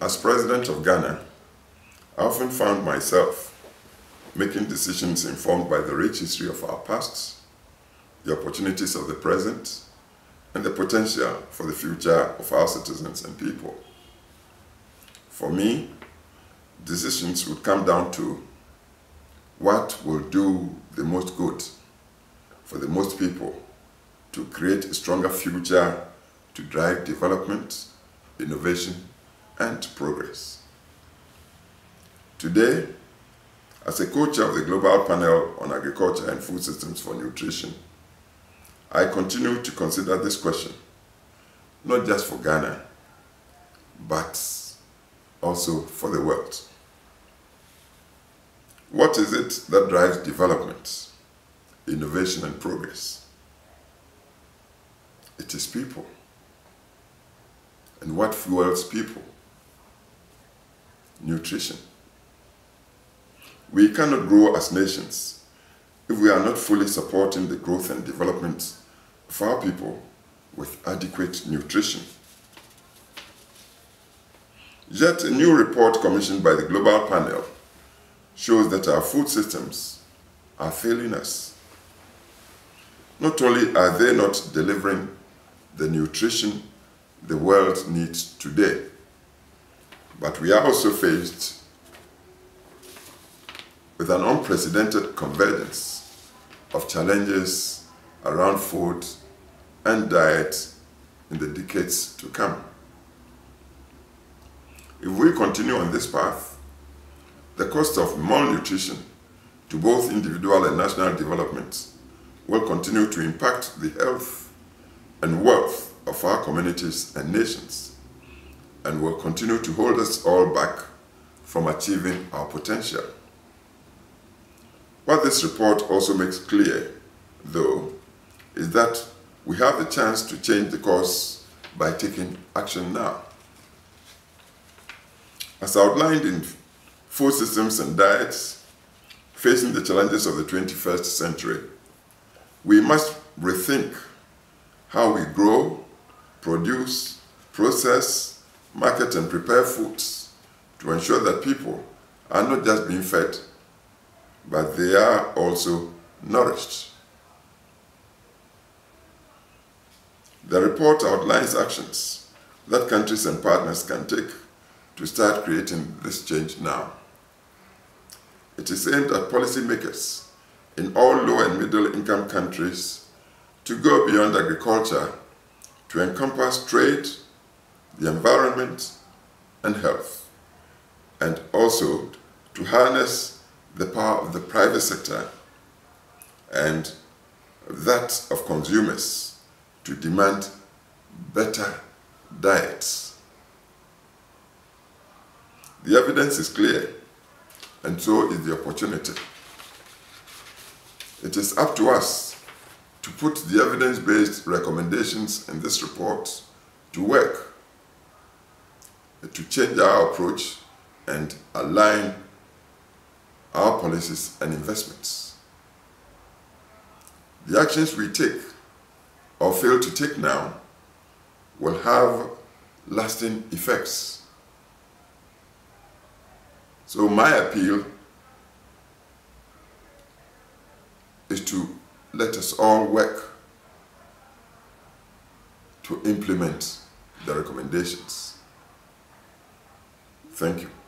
As president of Ghana, I often found myself making decisions informed by the rich history of our past, the opportunities of the present, and the potential for the future of our citizens and people. For me, decisions would come down to what will do the most good for the most people to create a stronger future to drive development, innovation, and progress. Today, as a co-chair of the Global Panel on Agriculture and Food Systems for Nutrition, I continue to consider this question, not just for Ghana, but also for the world. What is it that drives development, innovation, and progress? It is people. And what fuels people? Nutrition. We cannot grow as nations if we are not fully supporting the growth and development of our people with adequate nutrition. Yet a new report commissioned by the Global Panel shows that our food systems are failing us. Not only are they not delivering the nutrition the world needs today, but we are also faced with an unprecedented convergence of challenges around food and diet in the decades to come. If we continue on this path, the cost of malnutrition to both individual and national development will continue to impact the health and wealth of our communities and nations and will continue to hold us all back from achieving our potential. What this report also makes clear, though, is that we have the chance to change the course by taking action now. As outlined in Food Systems and Diets, facing the challenges of the 21st century, we must rethink how we grow, produce, process, market, and prepare foods to ensure that people are not just being fed, but they are also nourished. The report outlines actions that countries and partners can take to start creating this change now. It is aimed at policymakers in all low and middle income countries to go beyond agriculture to encompass trade, the environment, and health, and also to harness the power of the private sector and that of consumers to demand better diets. The evidence is clear, and so is the opportunity. It is up to us to put the evidence-based recommendations in this report to work, Uh, to change our approach and align our policies and investments. The actions we take or fail to take now will have lasting effects. So my appeal is to let us all work to implement the recommendations. Thank you.